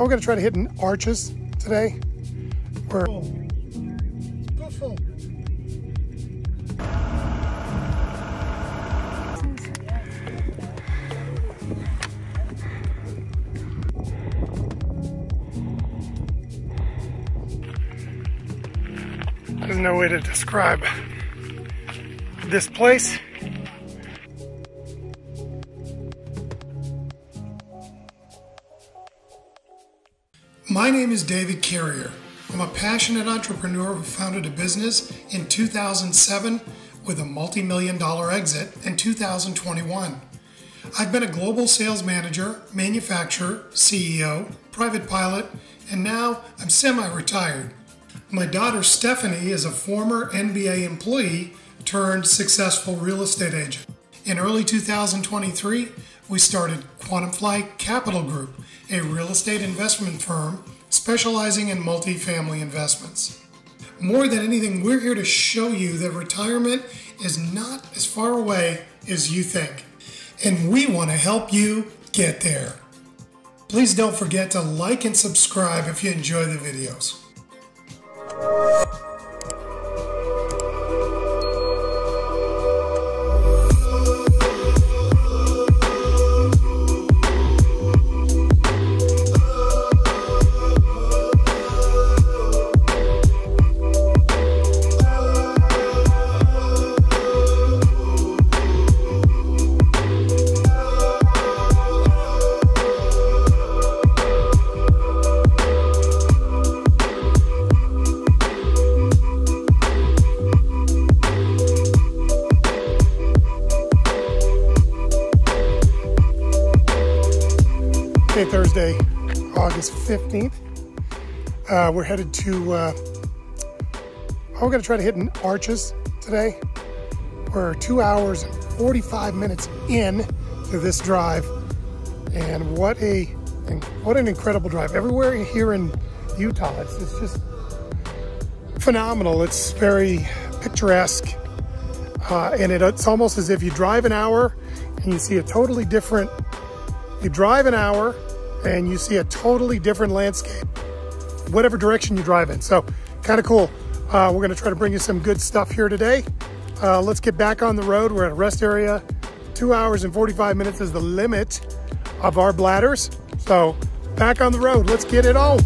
we're going to try to hit an arches today. We're Beautiful. There's no way to describe this place. My name is David Carrier. I'm a passionate entrepreneur who founded a business in 2007 with a multi million dollar exit in 2021. I've been a global sales manager, manufacturer, CEO, private pilot, and now I'm semi retired. My daughter Stephanie is a former NBA employee turned successful real estate agent. In early 2023, we started Quantumfly Capital Group, a real estate investment firm specializing in multifamily investments. More than anything, we're here to show you that retirement is not as far away as you think. And we want to help you get there. Please don't forget to like and subscribe if you enjoy the videos. Okay, Thursday, August 15th. Uh, we're headed to, uh, we're going to try to hit arches today. We're two hours and 45 minutes in to this drive. And what a, what an incredible drive. Everywhere here in Utah, it's, it's just phenomenal. It's very picturesque. Uh, and it, it's almost as if you drive an hour and you see a totally different you drive an hour and you see a totally different landscape, whatever direction you drive in. So kind of cool. Uh, we're gonna try to bring you some good stuff here today. Uh, let's get back on the road. We're at a rest area. Two hours and 45 minutes is the limit of our bladders. So back on the road, let's get it on.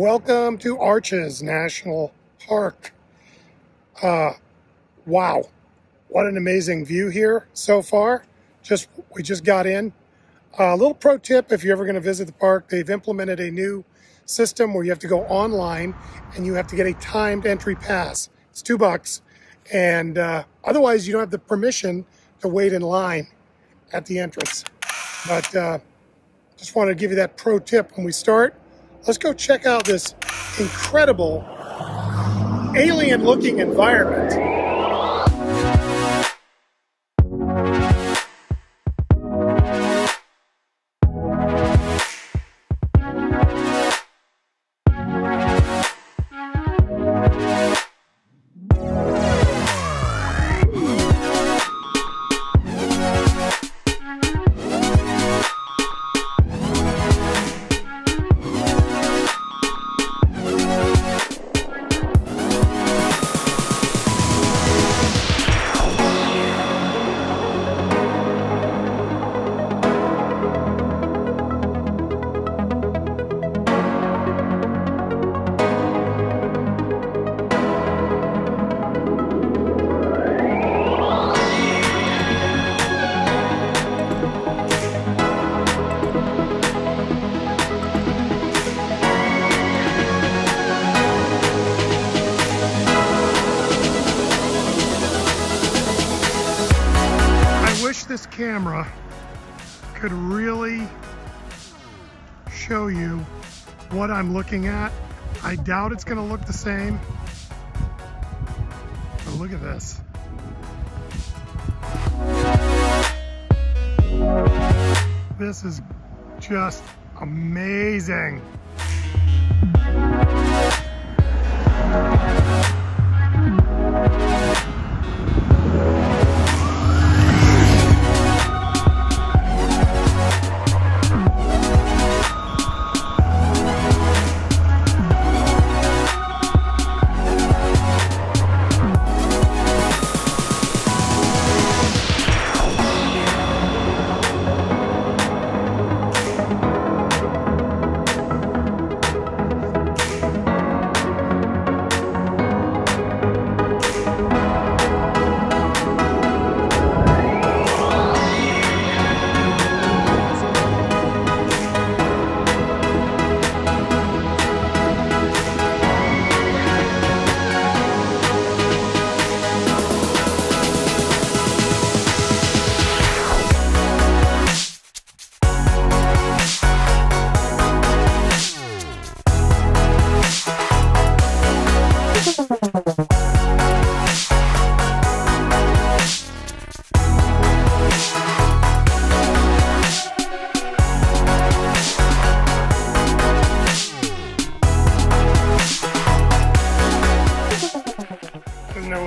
Welcome to Arches National Park. Uh, wow, what an amazing view here so far. Just we just got in. A uh, little pro tip: if you're ever going to visit the park, they've implemented a new system where you have to go online and you have to get a timed entry pass. It's two bucks, and uh, otherwise you don't have the permission to wait in line at the entrance. But uh, just wanted to give you that pro tip when we start. Let's go check out this incredible alien looking environment. Could really show you what I'm looking at. I doubt it's gonna look the same. But look at this. This is just amazing.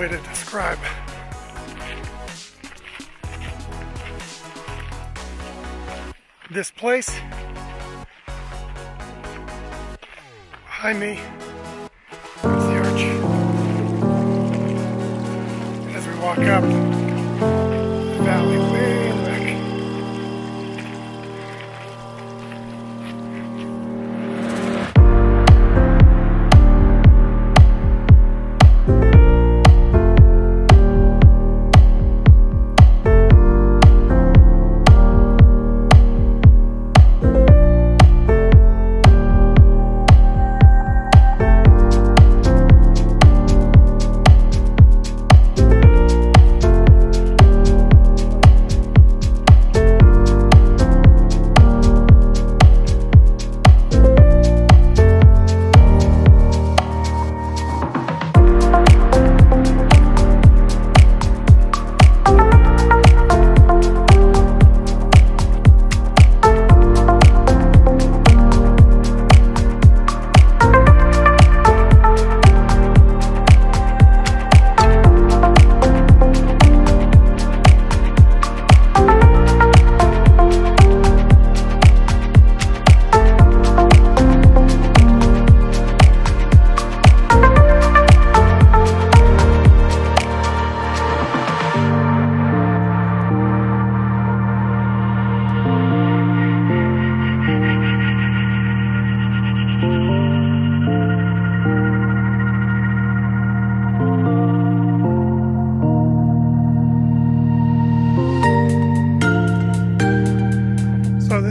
Way to describe. This place behind me is the arch. As we walk up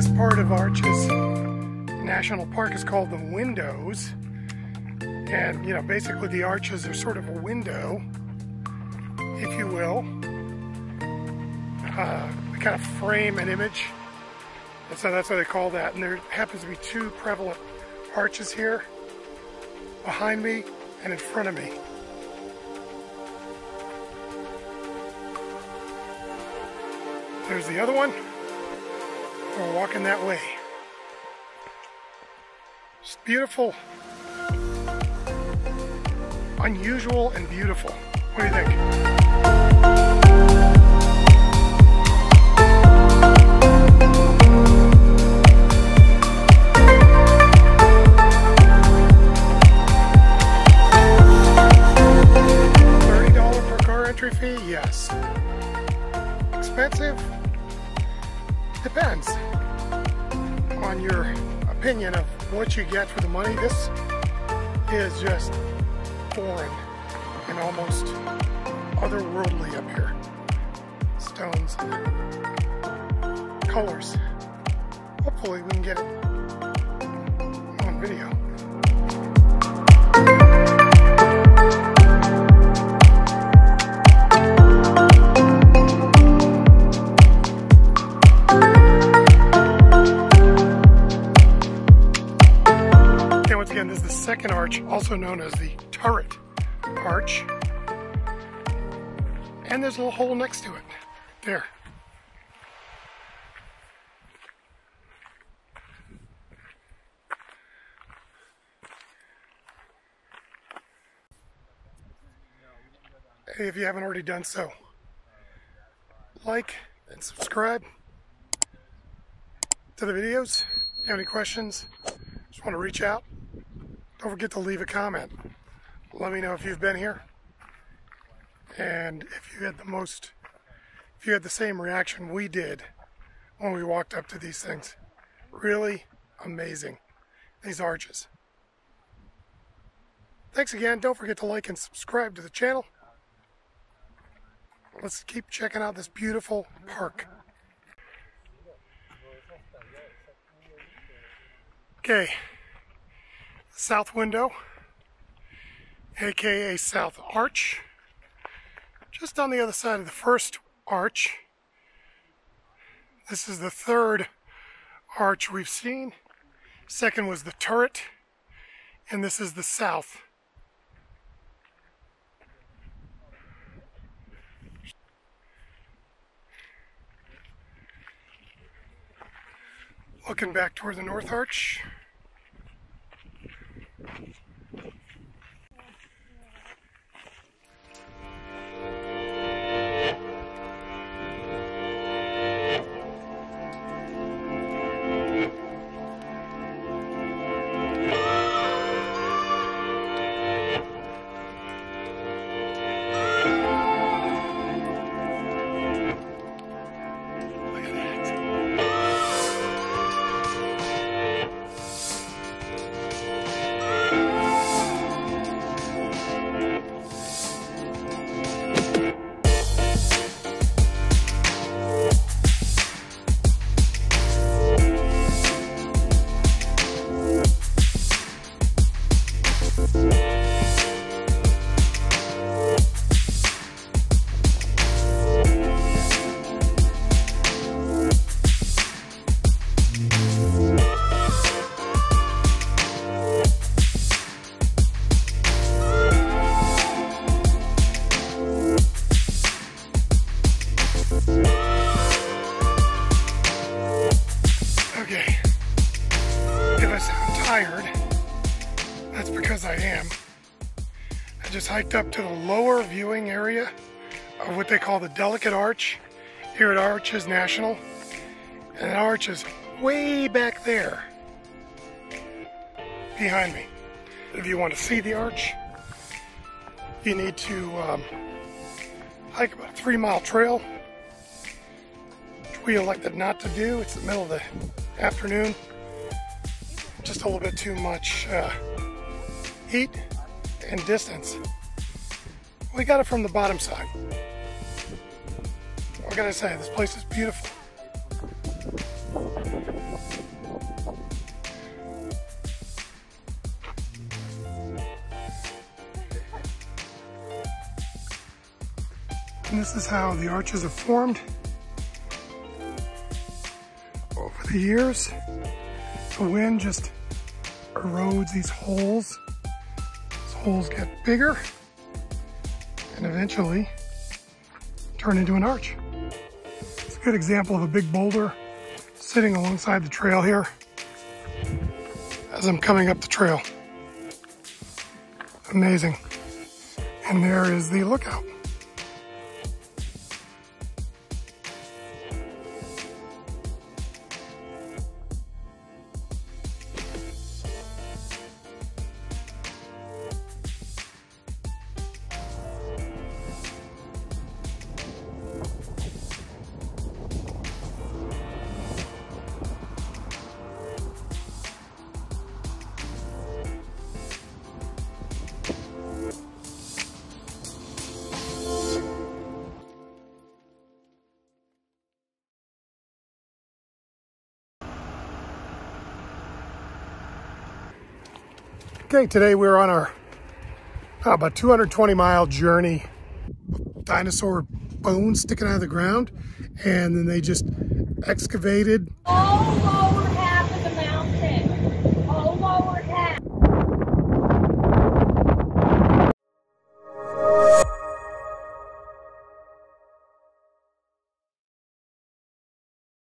this part of Arches National Park is called the Windows. And, you know, basically the arches are sort of a window, if you will. Uh, they kind of frame an image. And so that's what they call that. And there happens to be two prevalent arches here, behind me and in front of me. There's the other one. We're walking that way. It's beautiful, unusual, and beautiful. What do you think? $30 per car entry fee? Yes. Expensive? Depends on your opinion of what you get for the money. This is just foreign and almost otherworldly up here. Stones colors. Hopefully we can get it on video. Arch, also known as the turret arch. And there's a little hole next to it. There. Hey, if you haven't already done so, like and subscribe to the videos. If you have any questions, just want to reach out, don't forget to leave a comment. Let me know if you've been here and if you had the most, if you had the same reaction we did when we walked up to these things. Really amazing, these arches. Thanks again. Don't forget to like and subscribe to the channel. Let's keep checking out this beautiful park. Okay, south window, aka south arch, just on the other side of the first arch. This is the third arch we've seen. Second was the turret, and this is the south. Looking back toward the north arch. That's because I am. I just hiked up to the lower viewing area of what they call the Delicate Arch here at Arches National. And the arch is way back there behind me. If you want to see the arch, you need to um, hike about a three mile trail which we elected not to do. It's the middle of the afternoon. Just a little bit too much uh, heat and distance. We got it from the bottom side. I gotta say, this place is beautiful. And this is how the arches are formed over the years. The wind just erodes these holes. Holes get bigger and eventually turn into an arch. It's a good example of a big boulder sitting alongside the trail here as I'm coming up the trail. Amazing. And there is the lookout. Okay, today we're on our uh, about 220 mile journey. Dinosaur bones sticking out of the ground, and then they just excavated Oh